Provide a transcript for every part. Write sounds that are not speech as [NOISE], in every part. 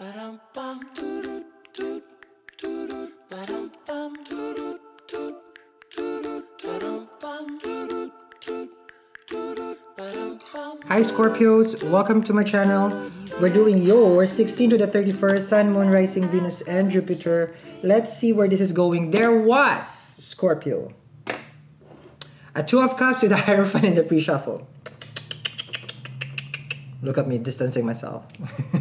Hi Scorpios, welcome to my channel. We're doing your 16 to the 31st Sun, Moon, Rising, Venus, and Jupiter. Let's see where this is going. There was Scorpio. A Two of Cups with [LAUGHS] a Hierophant in the pre-shuffle. Look at me distancing myself.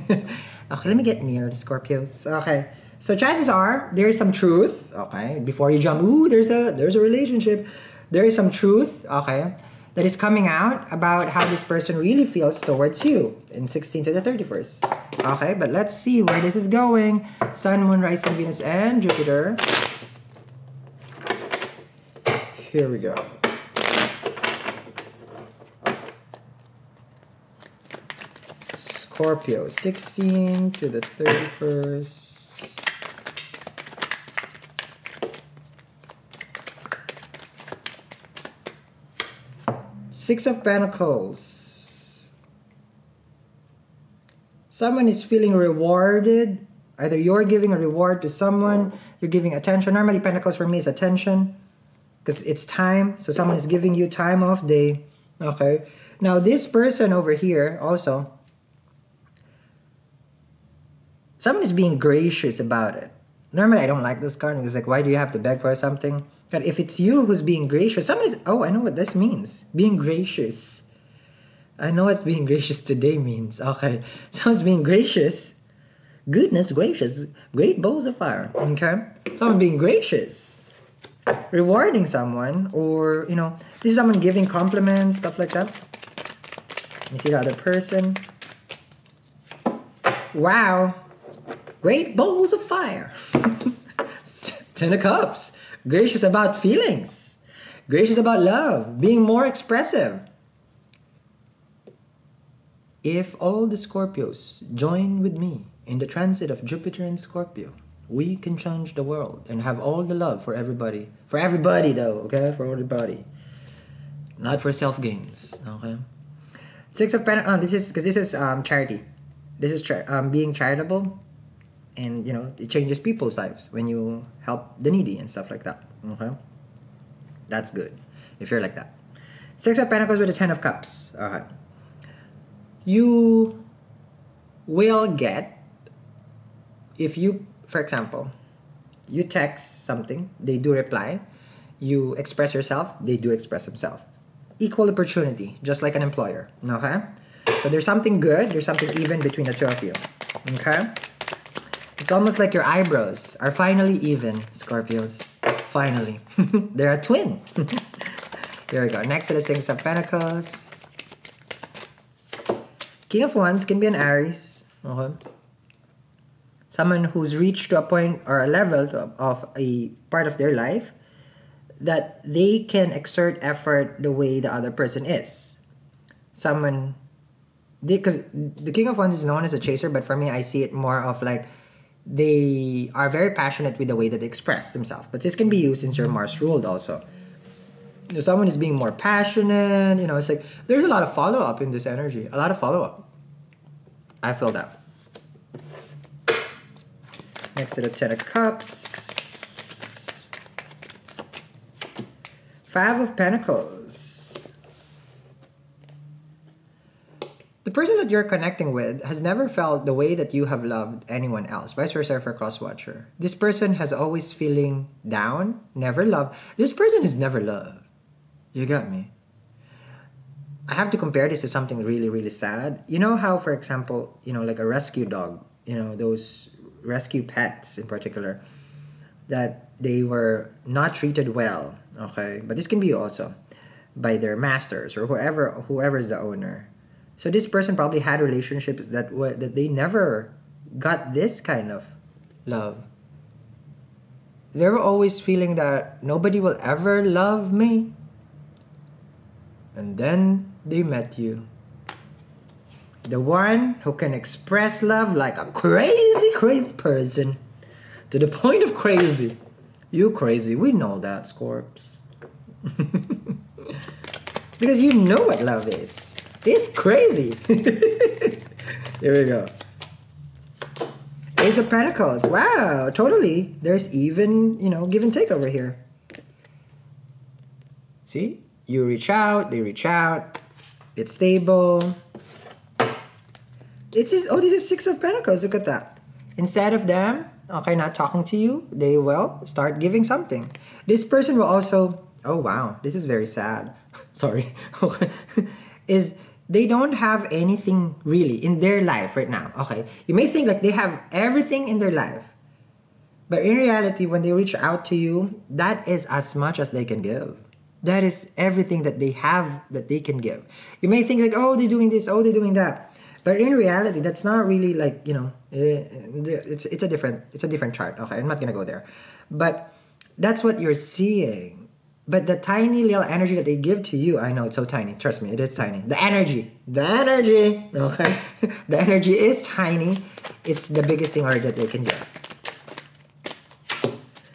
[LAUGHS] okay, let me get near the Scorpios. Okay. So chances are there is some truth. Okay, before you jump, ooh, there's a there's a relationship. There is some truth. Okay, that is coming out about how this person really feels towards you in 16 to the 31st. Okay, but let's see where this is going. Sun, Moon, Rising, Venus, and Jupiter. Here we go. Scorpio, 16 to the 31st. Six of Pentacles. Someone is feeling rewarded. Either you're giving a reward to someone, you're giving attention. Normally, Pentacles for me is attention because it's time. So someone is giving you time off day. Okay. Now, this person over here also, someone is being gracious about it. Normally, I don't like this card. It's like, why do you have to beg for something? But if it's you who's being gracious, someone is, oh, I know what this means. Being gracious. I know what being gracious today means. Okay. [LAUGHS] Someone's being gracious. Goodness gracious. Great balls of fire. Okay. Someone being gracious. Rewarding someone or, you know, this is someone giving compliments, stuff like that. Let me see the other person. Wow. Great bowls of fire. [LAUGHS] Ten of Cups. Gracious about feelings. Gracious about love. Being more expressive. If all the Scorpios join with me in the transit of Jupiter and Scorpio, we can change the world and have all the love for everybody. For everybody, though, okay? For everybody. Not for self gains, okay? Six of Pentacles. Um, this is because this is um, charity. This is um, being charitable and you know it changes people's lives when you help the needy and stuff like that okay? That's good if you're like that. Six of pentacles with a ten of cups okay. You will get if you for example you text something they do reply you express yourself they do express themselves. Equal opportunity just like an employer okay? So there's something good there's something even between the two of you okay it's almost like your eyebrows are finally even, Scorpios. Finally. [LAUGHS] They're a twin. [LAUGHS] Here we go. Next to the Six of Pentacles. King of Wands can be an Aries. Okay. Someone who's reached to a point or a level of a part of their life that they can exert effort the way the other person is. Someone, because the King of Wands is known as a chaser, but for me, I see it more of like they are very passionate with the way that they express themselves. But this can be used since you're Mars ruled also. Know, someone is being more passionate, you know, it's like there's a lot of follow up in this energy, a lot of follow up. I feel that. Next to the Ten of Cups. Five of Pentacles. The person that you're connecting with has never felt the way that you have loved anyone else. Vice versa for crosswatcher. This person has always feeling down, never loved. This person is never loved. You got me. I have to compare this to something really, really sad. You know how, for example, you know, like a rescue dog, you know, those rescue pets in particular, that they were not treated well. Okay, but this can be also by their masters or whoever whoever is the owner so this person probably had relationships that that they never got this kind of love. They were always feeling that nobody will ever love me. And then they met you. The one who can express love like a crazy, crazy person. To the point of crazy. You crazy. We know that, Scorps. [LAUGHS] because you know what love is. It's crazy. [LAUGHS] Here we go. Ace of Pentacles. Wow, totally. There's even, you know, give and take over here. See? You reach out, they reach out. It's stable. It's just, oh, this is Six of Pentacles. Look at that. Instead of them, okay, not talking to you, they will start giving something. This person will also, oh wow, this is very sad. [LAUGHS] Sorry. [LAUGHS] is they don't have anything really in their life right now. Okay. You may think like they have everything in their life. But in reality, when they reach out to you, that is as much as they can give. That is everything that they have that they can give. You may think like, oh, they're doing this, oh, they're doing that. But in reality, that's not really like, you know, eh, it's, it's a different, it's a different chart. Okay, I'm not gonna go there. But that's what you're seeing but the tiny little energy that they give to you, I know it's so tiny. Trust me, it is tiny. The energy, the energy, okay? [LAUGHS] the energy is tiny. It's the biggest thing already that they can get.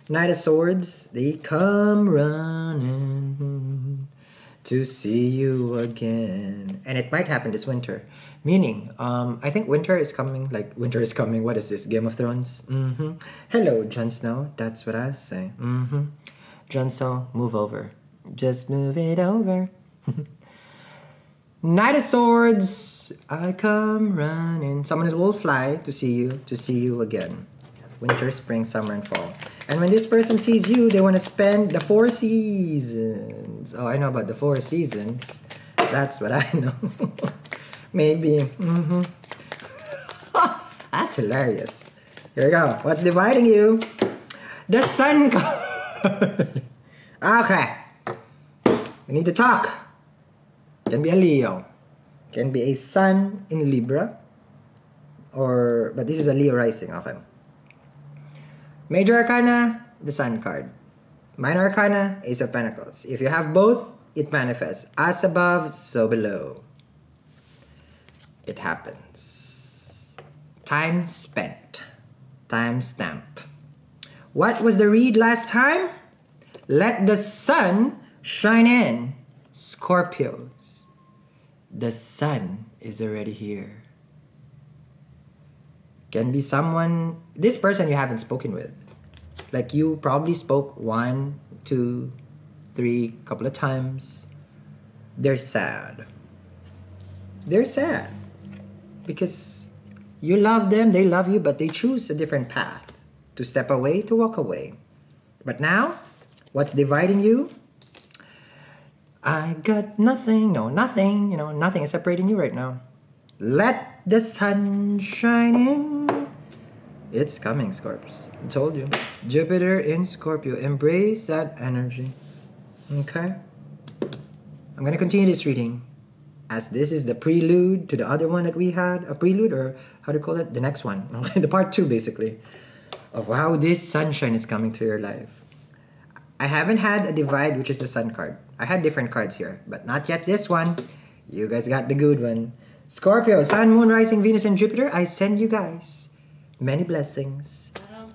Knight of Swords, they come running to see you again. And it might happen this winter. Meaning, um, I think winter is coming, like winter is coming. What is this? Game of Thrones? Mm-hmm. Hello, Jon Snow. That's what I say. Mm-hmm. Jon Snow, move over. Just move it over. [LAUGHS] Knight of Swords, I come running. Someone will fly to see you, to see you again. Winter, spring, summer, and fall. And when this person sees you, they want to spend the four seasons. Oh, I know about the four seasons. That's what I [LAUGHS] know. Maybe. Mm-hmm. [LAUGHS] That's hilarious. Here we go. What's dividing you? The sun okay. We need to talk. Can be a Leo. Can be a Sun in Libra. Or, but this is a Leo rising. Okay. Major Arcana, the Sun card. Minor Arcana, Ace of Pentacles. If you have both, it manifests. As above, so below. It happens. Time spent. Time stamp. What was the read last time? Let the sun shine in. Scorpios. The sun is already here. Can be someone, this person you haven't spoken with. Like you probably spoke one, two, three, couple of times. They're sad. They're sad. Because you love them, they love you, but they choose a different path to step away, to walk away. But now, what's dividing you? I got nothing, no, nothing, you know, nothing is separating you right now. Let the sun shine in. It's coming, Scorps. I told you. Jupiter in Scorpio. Embrace that energy. Okay? I'm going to continue this reading as this is the prelude to the other one that we had. A prelude, or how do you call it? The next one. [LAUGHS] The part two, basically of how this sunshine is coming to your life. I haven't had a divide, which is the sun card. I had different cards here, but not yet this one. You guys got the good one. Scorpio, Sun, Moon, Rising, Venus, and Jupiter, I send you guys many blessings.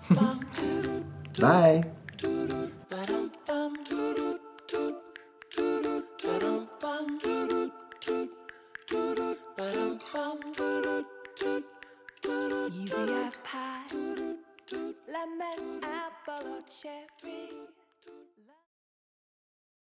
[LAUGHS] Bye.